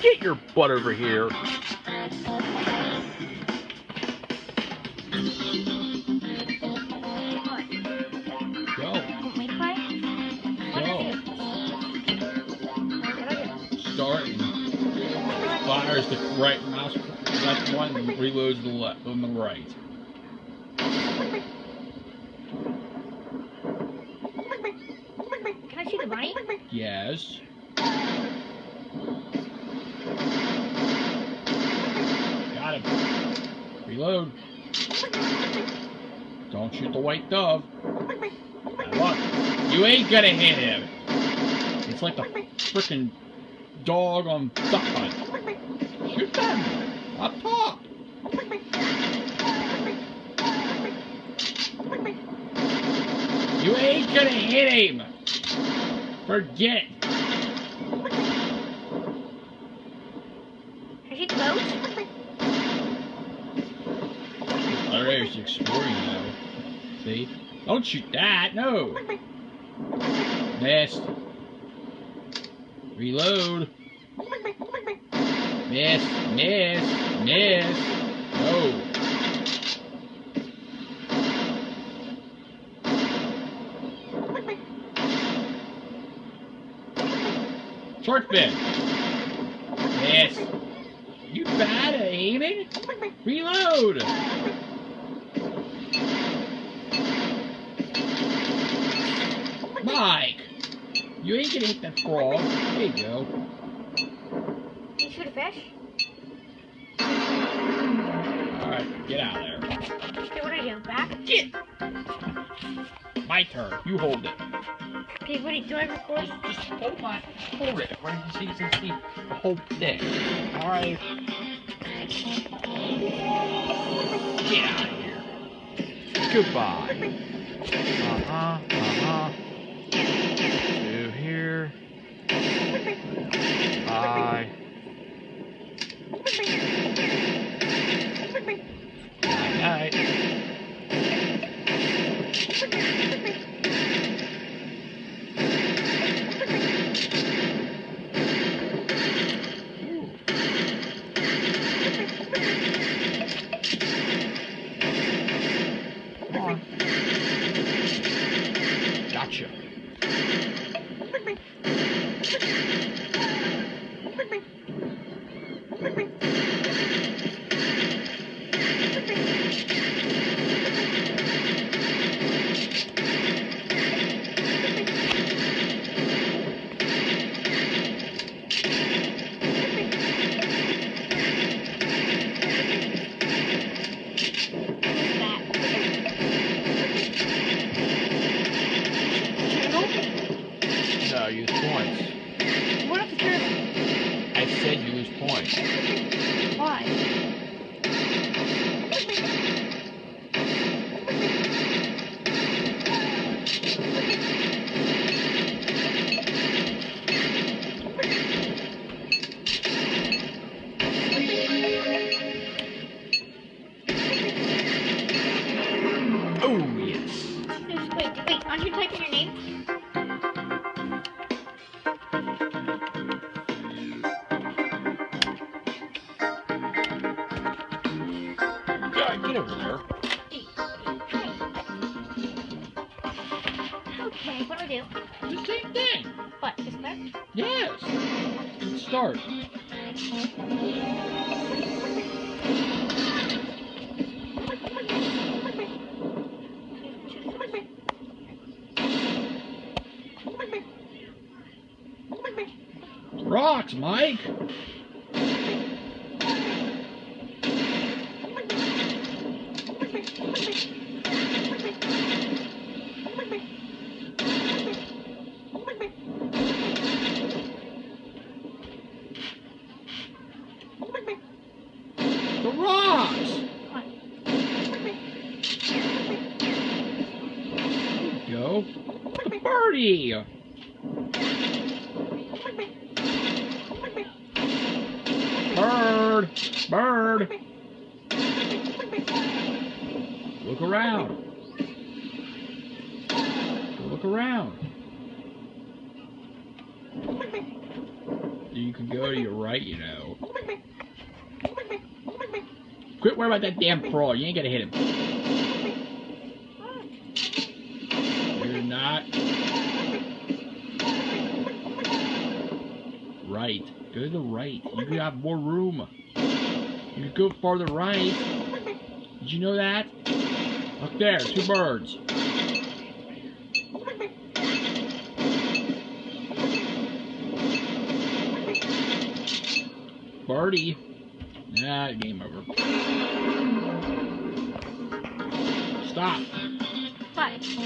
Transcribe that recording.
Get your butt over here. Go. Want me to play? Go. Start fires the right mouse left one and reloads the left on the right. Can I shoot the bunny? Yes. Got him. Reload. Don't shoot the white dove. Luck. You ain't gonna hit him. It's like a freaking dog on duck hunt. Shoot them. Up top. You ain't gonna hit him. Forget. I shoot the? There's exploring now. See? Don't shoot that. No. Missed. Reload. Miss. Miss. Miss. No. Short fin. Miss. You bad at aiming? Reload. Mike. You ain't gonna hit that frog. There you go. Can you shoot a fish? Alright, get out of there. Okay, what do I do? Back? Get! My turn. You hold it. Okay, what do, do I record? Just, just hold my hold it. Right? So you can see the whole thing. Alright. Get out of here. Goodbye. Uh-huh. Uh-huh. To here. Bye. Night. Gotcha. Get over here. Okay, what do we do? The same thing. What, just? Yes. Let's start. Rocks, Mike. Birdie. Bird. Bird. Look around. Look around. You can go to your right, you know. Quit worrying about that damn frog. You ain't gonna hit him. Right. Go to the right. You have more room. You can go farther right. Did you know that? Up there, two birds. Birdie. Nah, game over. Stop. Five.